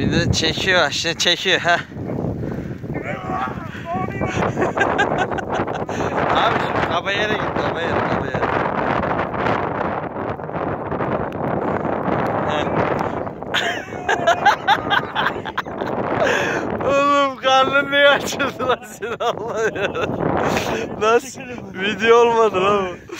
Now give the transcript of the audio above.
Bir de çekiyor, şimdi çekiyor ha. Abi şu kaba yere git, kaba yere, kaba yere. Oğlum karnın niye açıldı lan senin Allah ya? Nasıl? Video olmadı lan bu.